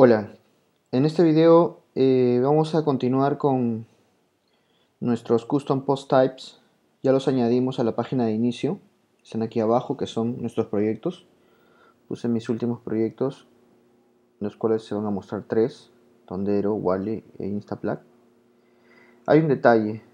Hola, en este video eh, vamos a continuar con nuestros custom post types. Ya los añadimos a la página de inicio, están aquí abajo que son nuestros proyectos. Puse mis últimos proyectos, los cuales se van a mostrar tres, Tondero, Wally e Instaplac. Hay un detalle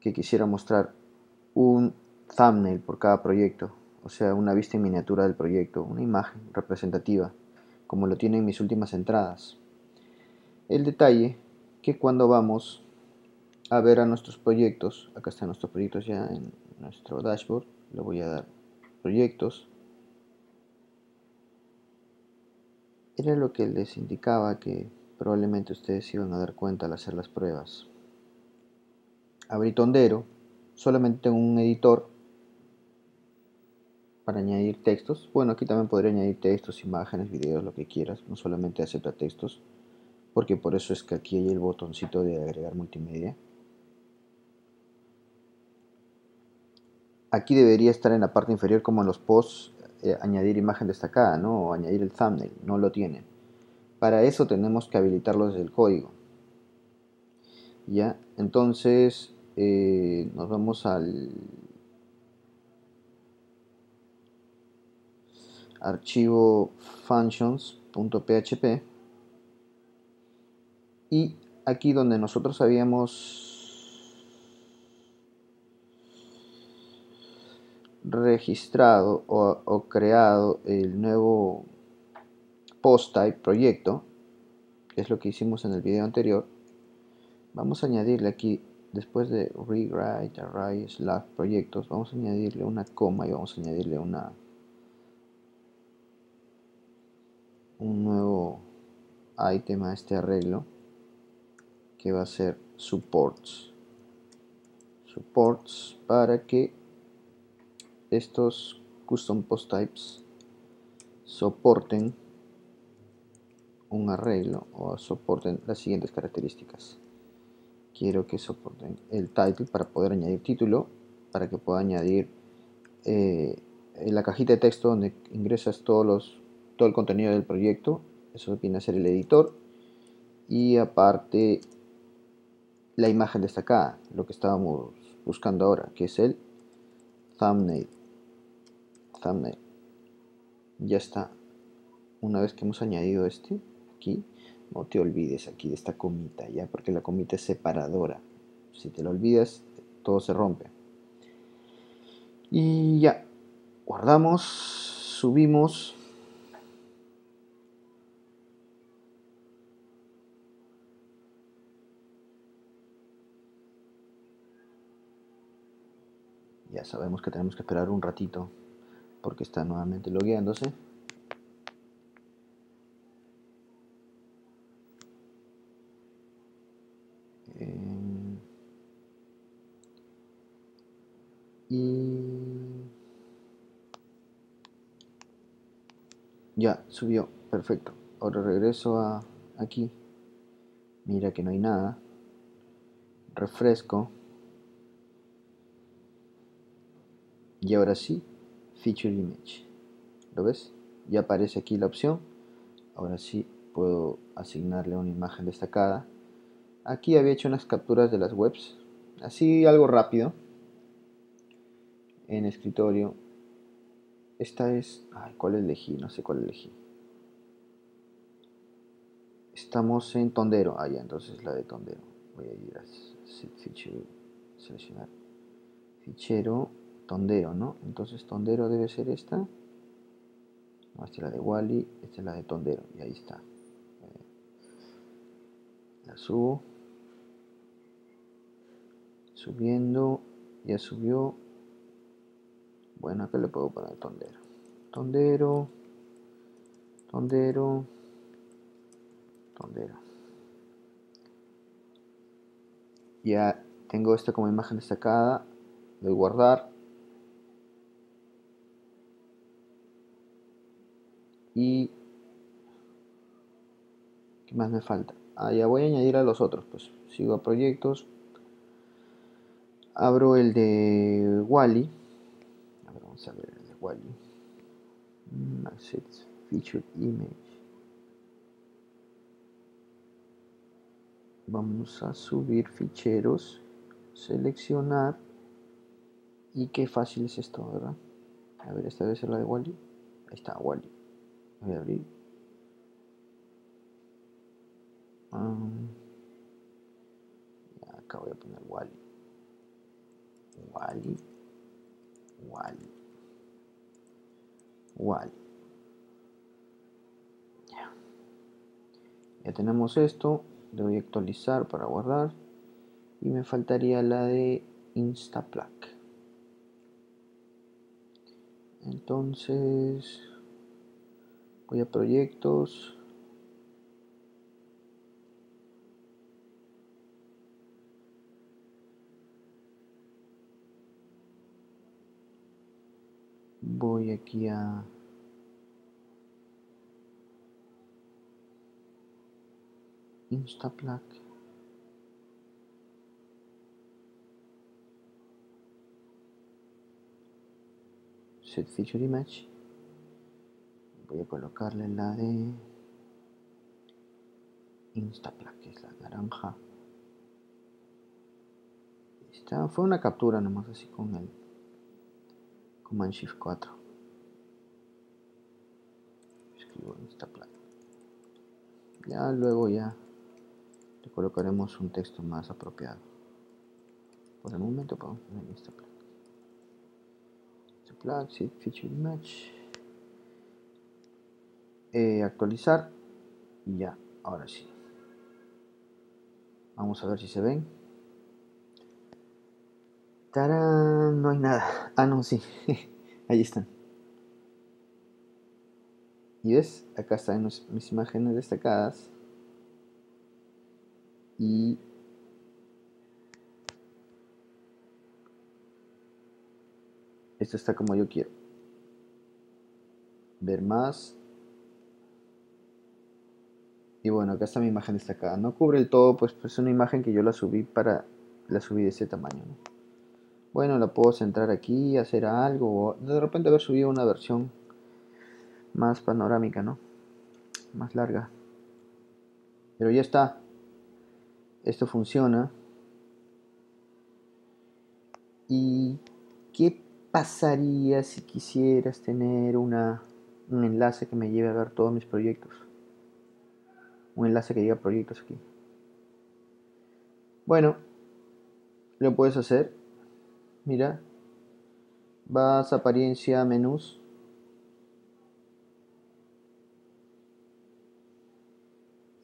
que quisiera mostrar, un thumbnail por cada proyecto, o sea, una vista en miniatura del proyecto, una imagen representativa como lo tienen mis últimas entradas. El detalle que cuando vamos a ver a nuestros proyectos, acá están nuestros proyectos ya en nuestro dashboard, le voy a dar proyectos. Era lo que les indicaba que probablemente ustedes iban a dar cuenta al hacer las pruebas. Abrí Tondero, solamente tengo un editor para añadir textos. Bueno, aquí también podría añadir textos, imágenes, videos, lo que quieras. No solamente acepta textos, porque por eso es que aquí hay el botoncito de agregar multimedia. Aquí debería estar en la parte inferior como en los posts, eh, añadir imagen destacada, ¿no? O añadir el thumbnail, no lo tiene. Para eso tenemos que habilitarlo desde el código. ¿Ya? Entonces, eh, nos vamos al archivo functions.php y aquí donde nosotros habíamos registrado o, creado el nuevo post type proyecto que es lo que hicimos en el video anterior vamos a añadirle aquí después de rewrite array slash proyectos vamos a añadirle una coma y vamos a añadirle una un nuevo item a este arreglo que va a ser supports. Supports para que estos custom post types soporten un arreglo o soporten las siguientes características. Quiero que soporten el title para poder añadir título para que pueda añadir eh, la cajita de texto donde ingresas todos los todo el contenido del proyecto. Eso viene a ser el editor. Y aparte la imagen destacada, lo que estábamos buscando ahora, que es el thumbnail. Thumbnail. Ya está. Una vez que hemos añadido este, aquí, no te olvides aquí de esta comita, ya, porque la comita es separadora. Si te lo olvidas, todo se rompe. Y ya, guardamos, subimos ya sabemos que tenemos que esperar un ratito porque está nuevamente logueándose. Eh, y ya subió perfecto. Ahora regreso a aquí. Mira que no hay nada. Refresco y ahora sí feature image. ¿lo ves? ya aparece aquí la opción. Ahora sí puedo asignarle una imagen destacada. Aquí había hecho unas capturas de las webs. Así algo rápido. En escritorio. Esta es ay, ¿cuál elegí? no sé cuál elegí. Estamos en Tondero. Ah ya entonces la de Tondero. Voy a ir a feature seleccionar. Fichero Tondero, ¿no? Entonces Tondero debe ser esta. esta es la de Wally, esta es la de Tondero, y ahí está. Eh, la subo. Subiendo, ya subió. Bueno, acá le puedo poner Tondero. Tondero, Tondero, Tondero. Ya tengo esta como imagen destacada. Doy guardar Y... ¿Qué más me falta? Ah, ya voy a añadir a los otros. Pues sigo a proyectos. Abro el de Wally. Vamos a ver el de Wally. Mm, Featured image. vamos a subir ficheros, seleccionar y qué fácil es esto, ¿verdad? A ver, esta vez es la de Wally. Ahí está, Wally voy a abrir acá voy a poner Wally. Wally. Wally. Wally. Ya. ya tenemos esto. Le voy a actualizar para guardar. Y me faltaría la de Instaplac. Entonces voy a proyectos. Voy aquí a Instaplac. Set feature image voy a colocarle la de Instaplac que es la naranja. Esta fue una captura nomás así con el Command Shift 4 escribo Instaplac ya luego ya le colocaremos un texto más apropiado. Por el momento podemos poner Instaplac Instaplac, feature image eh, actualizar y ya, ahora sí vamos a ver si se ven ¡Tarán! no hay nada ah no, sí, ahí están y ves, acá están mis imágenes destacadas. Y esto está como yo quiero. Ver más. Y bueno, acá está mi imagen destacada. No cubre el todo, pues, es una imagen que yo la subí para la subí de ese tamaño. Bueno, la puedo centrar aquí, hacer algo, o de repente haber subido una versión más panorámica, ¿no? Más larga. Pero ya está. Esto funciona. ¿Y qué pasaría si quisieras tener una, un enlace que me lleve a ver todos mis proyectos? Un enlace que diga proyectos aquí. Bueno, lo puedes hacer. Mira, vas a apariencia, menús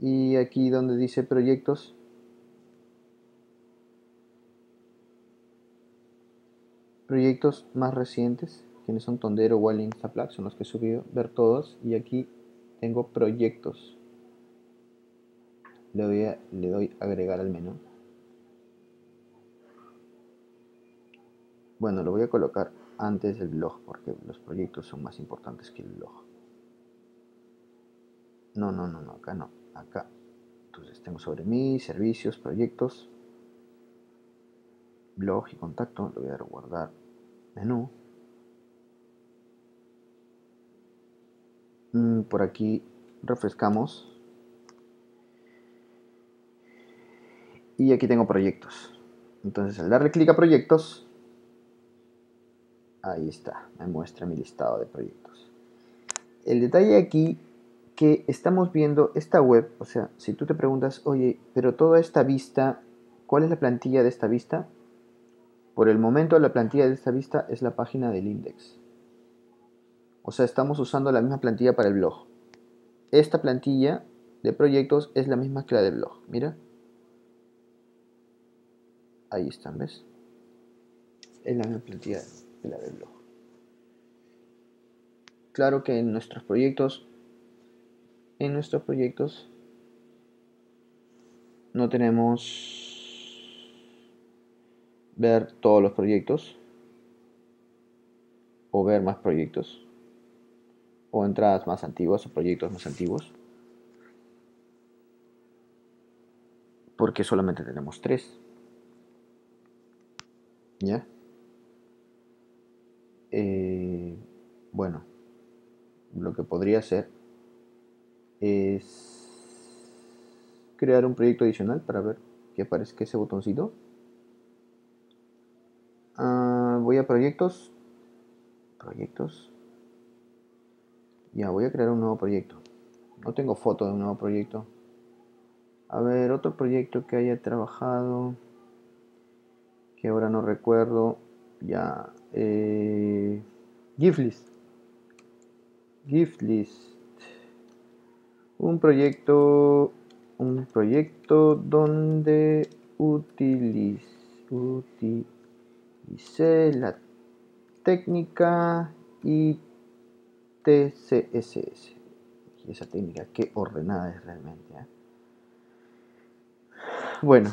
y aquí donde dice proyectos proyectos más recientes quienes son Tondero, Wally, Instaplac son los que he subido, ver todos y aquí tengo proyectos le doy, a, le doy agregar al menú bueno lo voy a colocar antes del blog porque los proyectos son más importantes que el blog no, no, no, no, acá no acá. Entonces tengo sobre mí, servicios, proyectos, blog y contacto. Le voy a dar guardar menú. Mm, por aquí refrescamos. Y aquí tengo proyectos. Entonces al darle clic a proyectos, ahí está, me muestra mi listado de proyectos. El detalle aquí que estamos viendo esta web, o sea, si tú te preguntas, oye, pero toda esta vista, ¿cuál es la plantilla de esta vista? Por el momento la plantilla de esta vista es la página del index. O sea, estamos usando la misma plantilla para el blog. Esta plantilla de proyectos es la misma que la del blog. Mira. Ahí están, ¿ves? Es la misma plantilla que la del blog. Claro que en nuestros proyectos en nuestros proyectos no tenemos ver todos los proyectos o ver más proyectos o entradas más antiguas o proyectos más antiguos porque solamente tenemos tres ya eh, bueno lo que podría ser es crear un proyecto adicional para ver que aparezca ese botoncito. Ah, voy a proyectos. Proyectos. Ya, voy a crear un nuevo proyecto. No tengo foto de un nuevo proyecto. A ver, otro proyecto que haya trabajado. Que ahora no recuerdo. Ya. Eh, Giftlist. Giftlist. Un proyecto. Un proyecto donde utilicé, utilicé la técnica. Y esa técnica, qué ordenada es realmente. ¿eh? Bueno,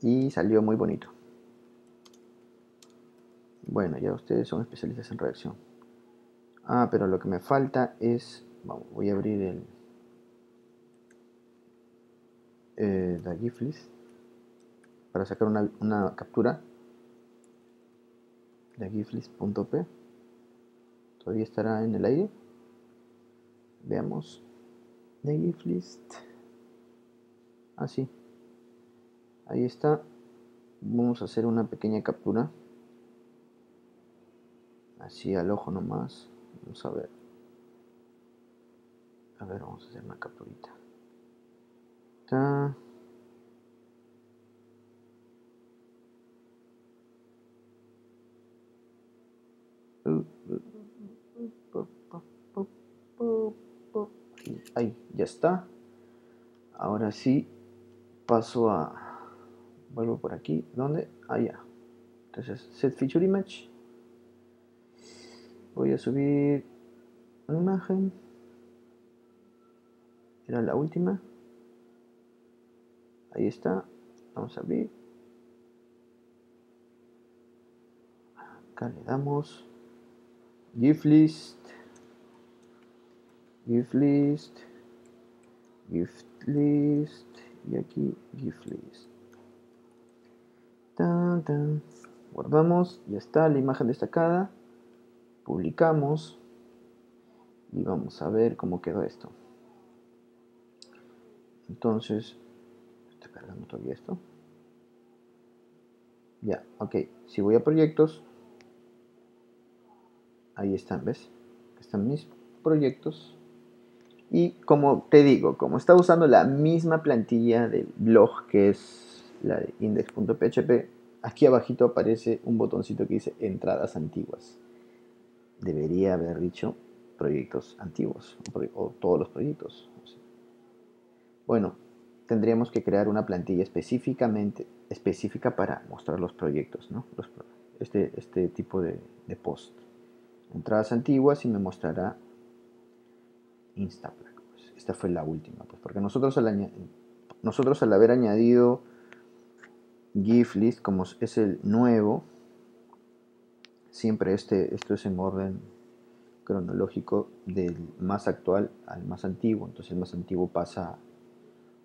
y salió muy bonito. Bueno, ya ustedes son especialistas en redacción. Ah, pero lo que me falta es... Vamos, voy a abrir el... Eh, la GIF list para sacar una, una captura. De giflist.p todavía estará en el aire. Veamos. De giflist así ah, ahí está. Vamos a hacer una pequeña captura así al ojo nomás vamos a ver. A ver vamos a hacer una capturita. Está ahí ya está. Ahora sí paso a vuelvo por aquí. ¿dónde? allá. Entonces set feature image voy a subir una imagen. Era la última. Ahí está. Vamos a abrir. Acá le damos. Gift list. Gift list. Gift list. Y aquí gift list. Guardamos. Ya está la imagen destacada publicamos y vamos a ver cómo quedó esto. Entonces está cargando todavía esto. Ya ok si voy a proyectos ahí están ves están mis proyectos. Y como te digo, como está usando la misma plantilla del blog que es la de index.php, aquí abajito aparece un botoncito que dice entradas antiguas. Debería haber dicho proyectos antiguos o todos los proyectos. Bueno, tendríamos que crear una plantilla específicamente específica para mostrar los proyectos, ¿no? este, este tipo de, post. Entradas antiguas y me mostrará Instapack. Pues, esta fue la última, pues, porque nosotros al, nosotros al haber añadido GIF como es el nuevo, siempre este, esto es en orden cronológico del más actual al más antiguo, entonces el más antiguo pasa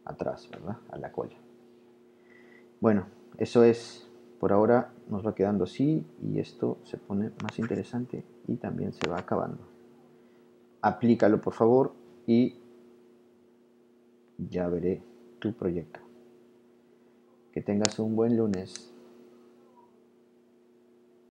atrás, ¿verdad? A la cola. Bueno, eso es, por ahora nos va quedando así y esto se pone más interesante y también se va acabando aplícalo por favor y ya veré tu proyecto. Que tengas un buen lunes.